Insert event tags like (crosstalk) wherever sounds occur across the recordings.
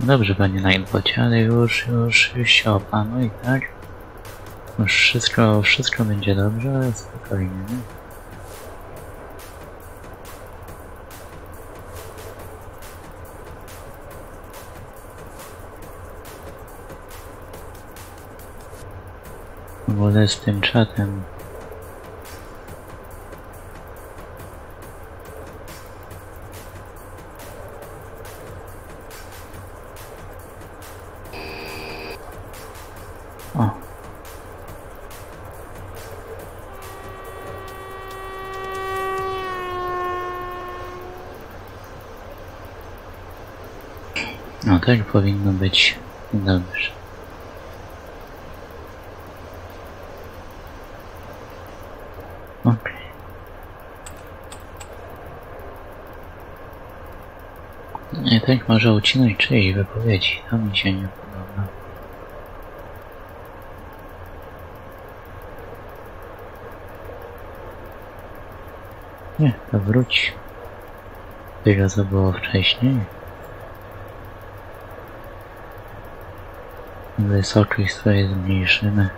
Dobrze, panie Nightbocie, ale już, już, już się opanuj, tak? Już wszystko, wszystko będzie dobrze, ale spokojnie, nie? W ogóle z tym czatem No tak powinno być dobrze. Okej. Nie tak może ucinać czyjej wypowiedzi, to mi się nie podoba. Nie, to wróć. Tyle co było wcześniej. Wysokość swoje zmniejszymy.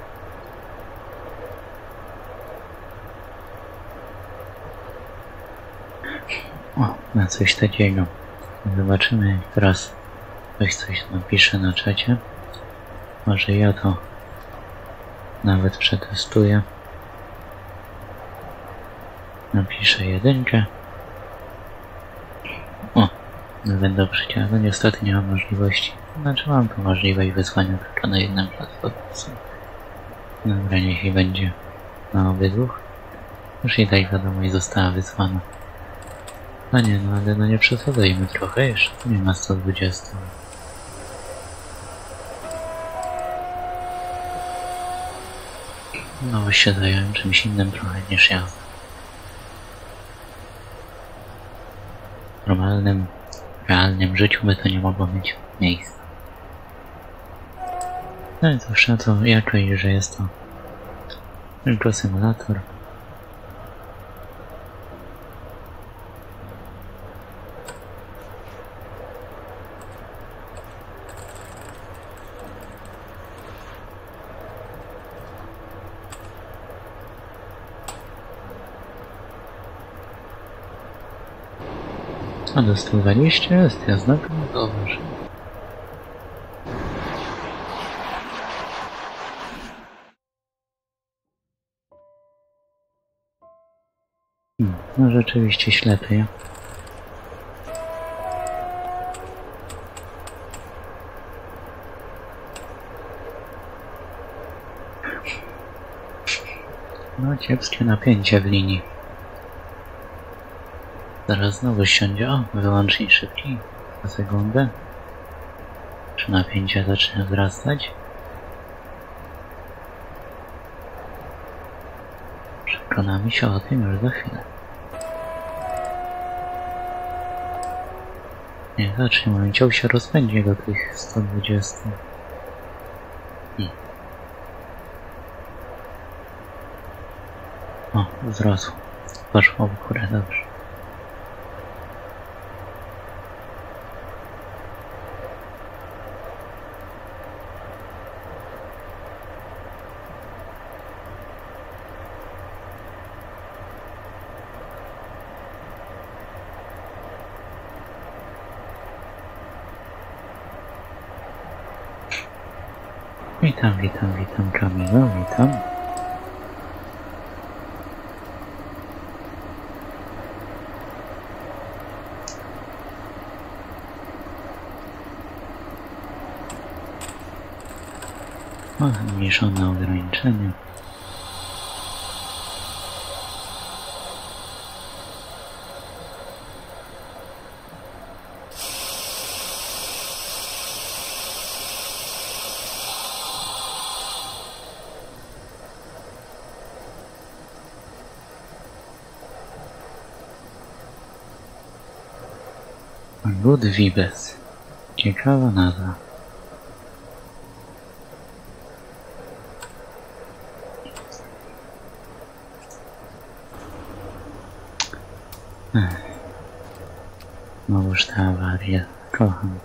O, na coś takiego. Zobaczymy jak teraz ktoś coś napisze na czacie. Może ja to nawet przetestuję. Napiszę jedynkę. O, będę przyciął. No niestety nie mam możliwości. Znaczy mam tu możliwość wysłania tylko na jednym platformie. Dobra, niech będzie na obydwu. Już i tak wiadomość została wysłana. No nie, no ale no nie przesadzajmy trochę jeszcze. Nie ma 120. No się zająłem czymś innym trochę niż jazda. W normalnym, realnym życiu by to nie mogło mieć miejsca. No i cóż, no to jako i że jest to tylko symulator. A do 120 jest, ja dobrze. No rzeczywiście ślepy. No kiepskie napięcie w linii. Zaraz znowu siądzie. O, wyłącznik szybki. Na sekundę. Czy napięcie zacznie wzrastać? Przekonamy się o tym już za chwilę. Nie, zatrzymaj. Ciąg się rozpędzi do tych 120. Hmm. O, wzrosł. Poszło w górę, dobrze. Witam, witam, Kamilu, witam. O, zmniejszone ograniczenie. Budwibes. Ciekawa nazwa. Nowoż ta awaria. Kocham.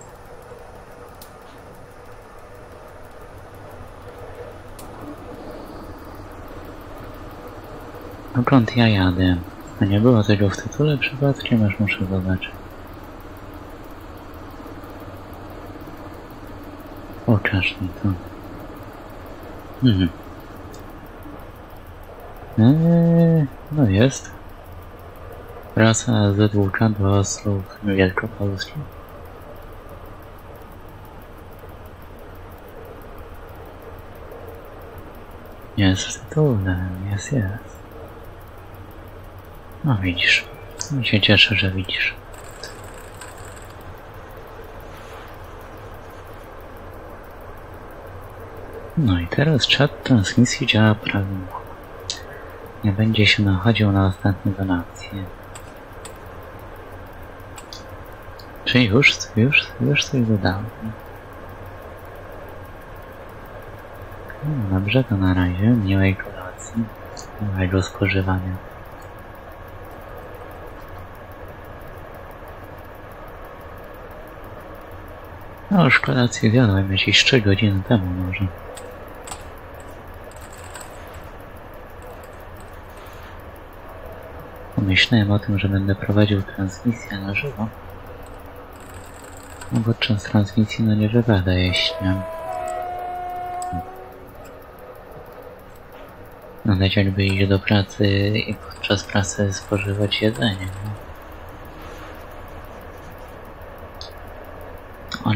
Dokąd ja jadę? A nie było tego w tytule przypadkiem, aż muszę zobaczyć. Pokaż mi to. Mhm. Eee, no jest. Trasa z Dłuka do Ostrów Wielkopolskich. Jest w tytule, jest, jest. No widzisz. I się cieszę, że widzisz. No i teraz czat transmisji działa prawidłowo. Nie będzie się nachodził na ostatnie donacje. Czy już, już, już coś dodałem? No dobrze, to na razie. Miłej kolacji. Miłego spożywania. No już kolację wiodłem jakieś 3 godziny temu może. Pomyślałem o tym, że będę prowadził transmisję na żywo. No podczas transmisji no nie wypada jeść, nie? No jakby iść do pracy i podczas pracy spożywać jedzenie, nie?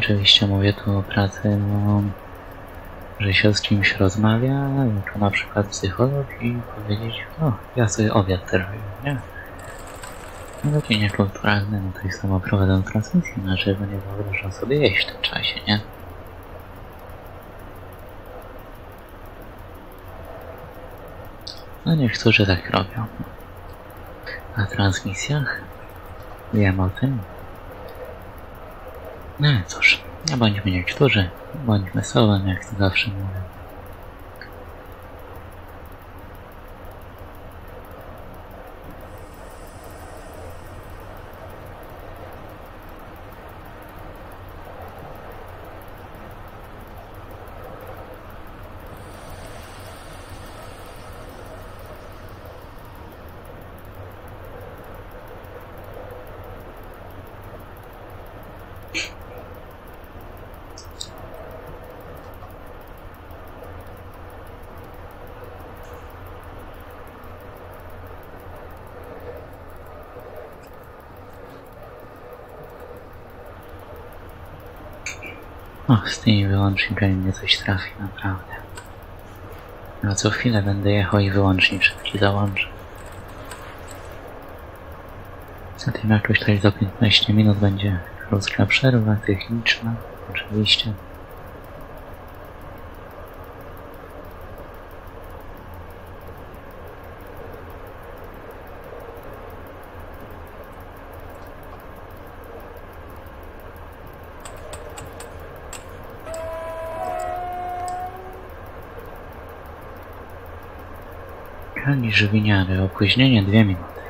Oczywiście mówię tu o pracy, no, że się z kimś rozmawia, jako na przykład psycholog i powiedzieć, no, ja sobie obiad zrobię, nie? No takie niekulturalne, no to i samo prowadzą transmisję na żywo, nie wyobrażam sobie jeść w tym czasie, nie? No niektórzy tak robią. Na transmisjach wiem o tym. No cóż, bądźmy niektórzy, bądźmy sobą, jak to zawsze mówię. Och, z tymi wyłącznikami mnie coś trafi, naprawdę. No co chwilę będę jechał i wyłącznik szybki załączę. Na tym jakoś tutaj za 15 minut będzie krótka przerwa techniczna, oczywiście. Kali Żywiniary, opóźnienie dwie minuty.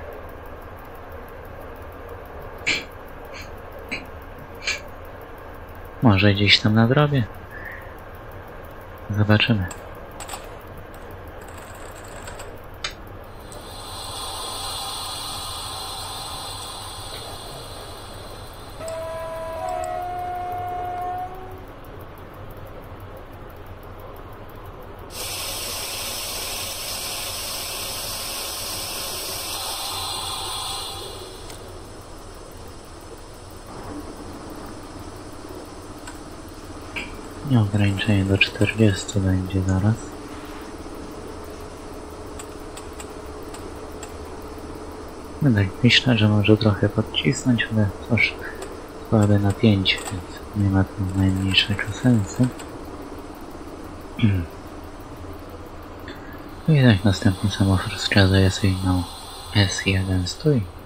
Może gdzieś tam na drobie? Zobaczymy. Nie ograniczenie do 40 będzie zaraz. No tak, myślę, że może trochę podcisnąć, ale cóż, słabe napięcie, więc nie ma tu najmniejszego sensu. (clears throat) No i tak następny samochód wskazuje sygnał S1 stój.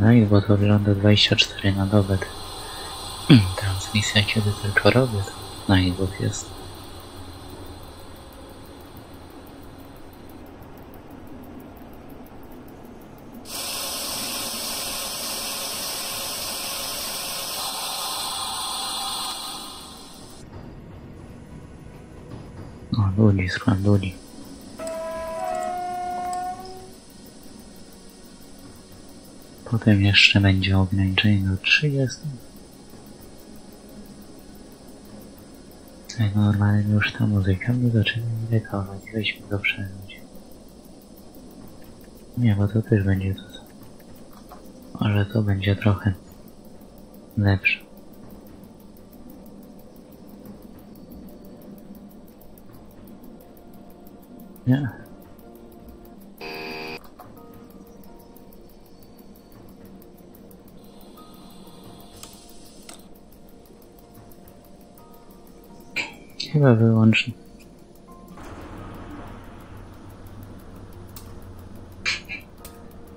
Nightbot ogląda 24 na dobę (clears throat) transmisja, kiedy tylko robię to Nightbot jest. O, ludzi, skąd ludzi. Potem jeszcze będzie ograniczenie do 30. Jak normalnie już ta muzyka mnie zaczyna irytować, weźmy go przejąć. Nie, bo to też będzie to samo. Może to będzie trochę lepsze. Nie. Chyba wyłącznie.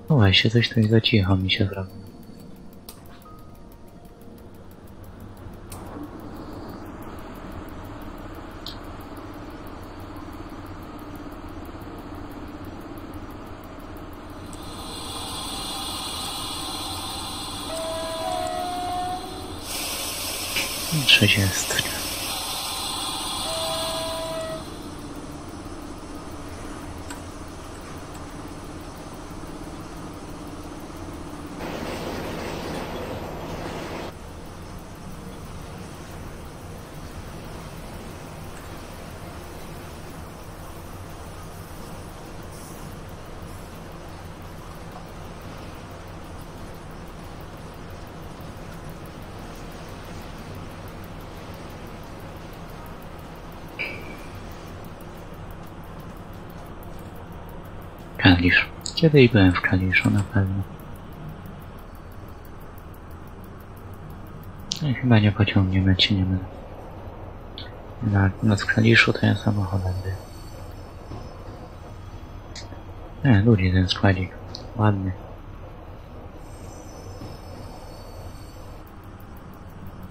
O właśnie, coś za cicho mi się zrobiło. Trzydziestka. Kalisz. Kiedyś byłem w Kaliszu na pewno. No, chyba nie pociągniemy cię, nie mylę. Na, na w Kaliszu to ja samochodem byłem. Nie, ludzi ten składzik. Ładny.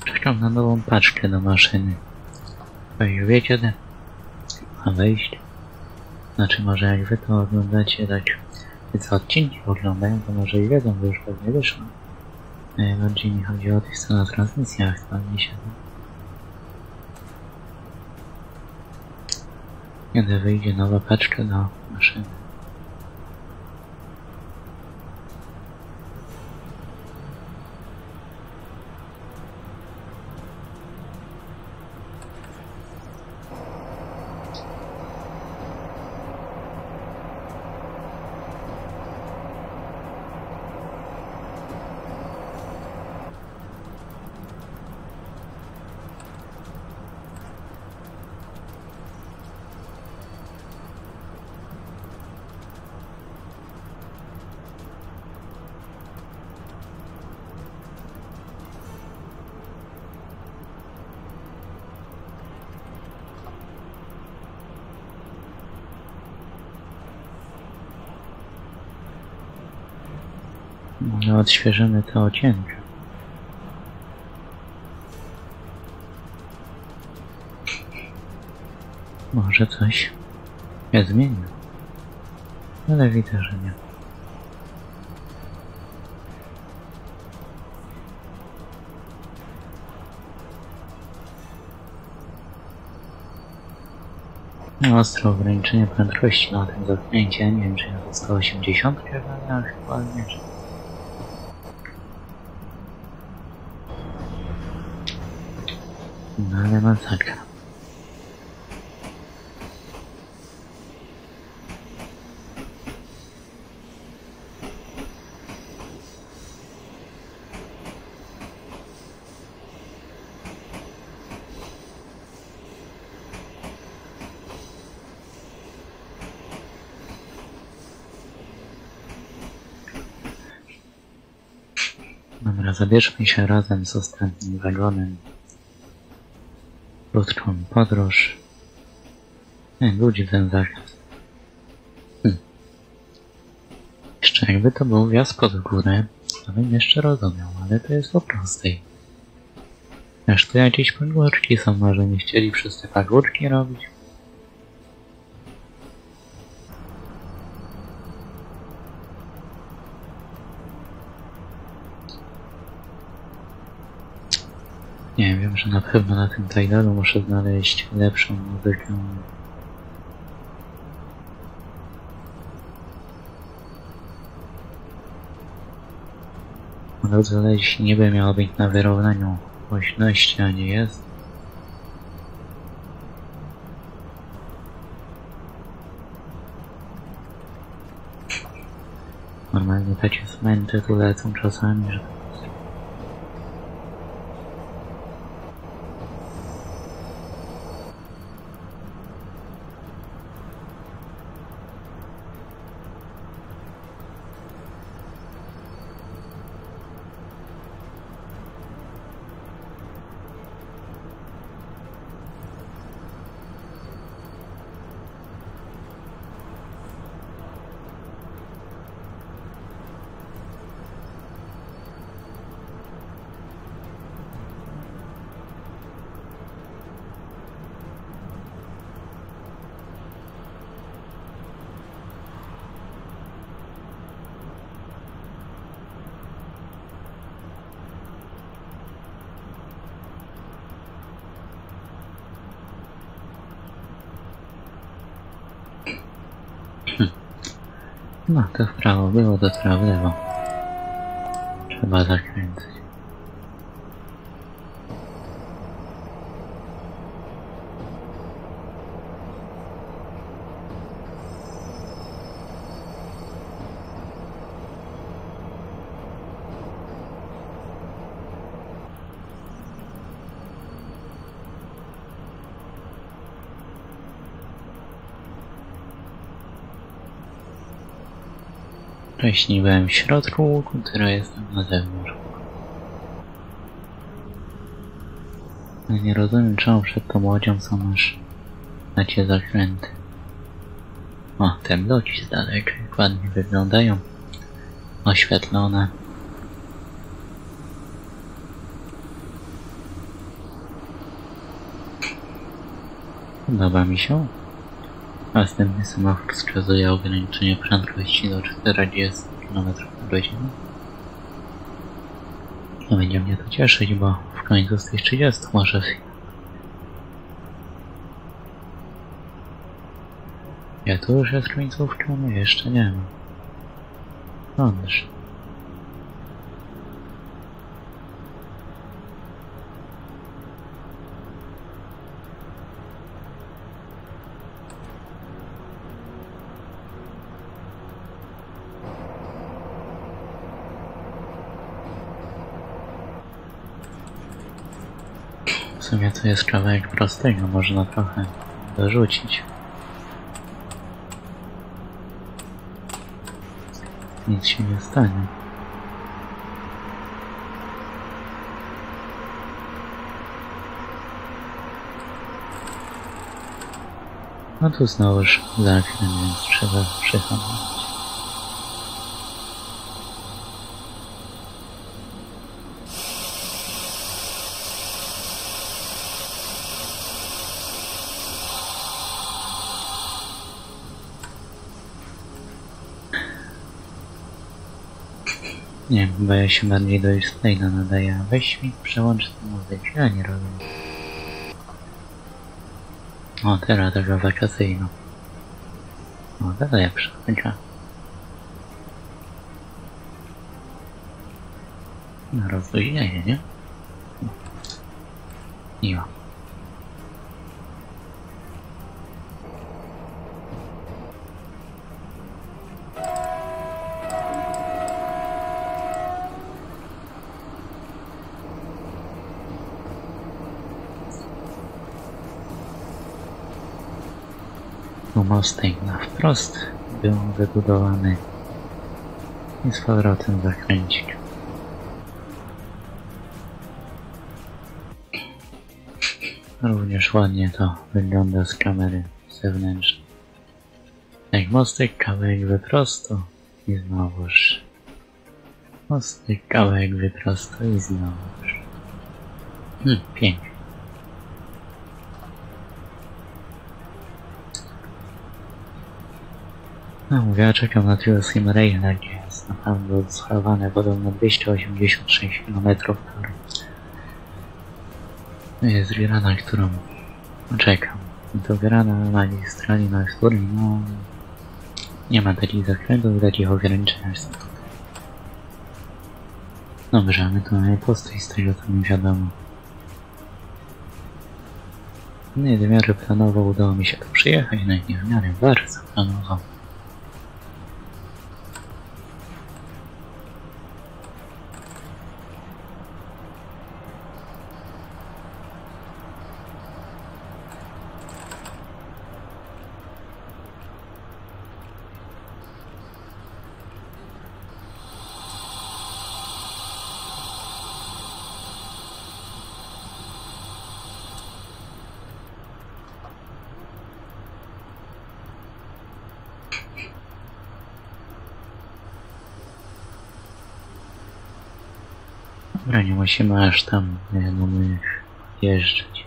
Czekam na nową paczkę do maszyny. To już wiecie? A wejść? Znaczy może jak wy to oglądacie, tak co odcinki oglądają, to może i wiedzą, bo już pewnie wyszło. Najbardziej mi chodzi o tych co na transmisjach pewnie się. Kiedy wyjdzie nowa paczka do maszyny. Może odświeżymy te ocięcia. Może coś się zmieni. Ale widzę, że nie. No, Ostro ograniczenie prędkości na tym zamknięcie. Nie wiem, czy ja to 180 chyba, ale chyba nie. że- No ale masakra. Dobra, zabierzmy się razem z ostatnim wagonem krótką podróż. Nie, ludzi ten zakaz. Hm. Jeszcze jakby to był wjazd pod górę, to bym jeszcze rozumiał, ale to jest po prostej. Aż to jakieś pagórki są, może nie chcieli przez te pagórki robić? Nie, wiem, że na pewno na tym Tidalu muszę znaleźć lepszą muzykę. Drodze leć niby miała być na wyrównaniu głośności, a nie jest. Normalnie takie smęty tu lecą czasami, że No, to w prawo było, to teraz lewo. Trzeba zakręcać. Wcześniej byłem w środku teraz jestem na zewnątrz. Ale nie rozumiem czemu przed tą łodzią są aż macie zakręty. O, te bloki z daleka ładnie wyglądają. Oświetlone. Podoba mi się. Następny semafor wskazuje ograniczenie prędkości do 40 km na godzinę. No będzie mnie to cieszyć, bo w końcu z tych 30 może Ja tu już jest końcówka? No jeszcze nie ma. Dobrze. Jest kawałek prostego, można trochę dorzucić. Nic się nie stanie. No tu znowuż zakręt, więc trzeba przyhamować. Nie bo ja się bardziej do Explaina nadaje. a Weź mi przełącz tę muzykę, ja nie rozumiem. O, teraz taka wakacyjna. O, to lepsza, taka. No, rozluźnienie, nie? Miło. Mostek na wprost był wybudowany i z powrotem zakręcić. Również ładnie to wygląda z kamery zewnętrznej. Jak mostek, kawałek wyprosto i znowuż. Mostek, kawałek wyprosto i znowuż. Hmm, pięknie. No mówię, czekam na Sim Raila, gdzie jest naprawdę odschawane podobno 286 km tor. To jest gra, którą czekam. To gra na magistrali, na której no... Nie ma takich zakrętów, takich ograniczeń. Dobrze, my tu mamy postój z tego co mi wiadomo. Nie, w miarę planowo udało mi się tu przyjechać, no i nie w miarę bardzo planowo. Dobra, nie musimy aż tam, wiadomo, jeżdżać.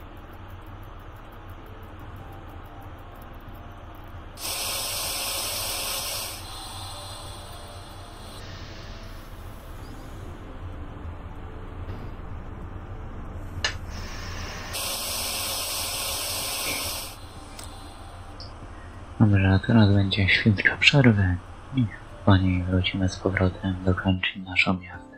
Dobrze, a teraz będzie chwilka przerwy i po niej wrócimy z powrotem dokończyć naszą jazdę.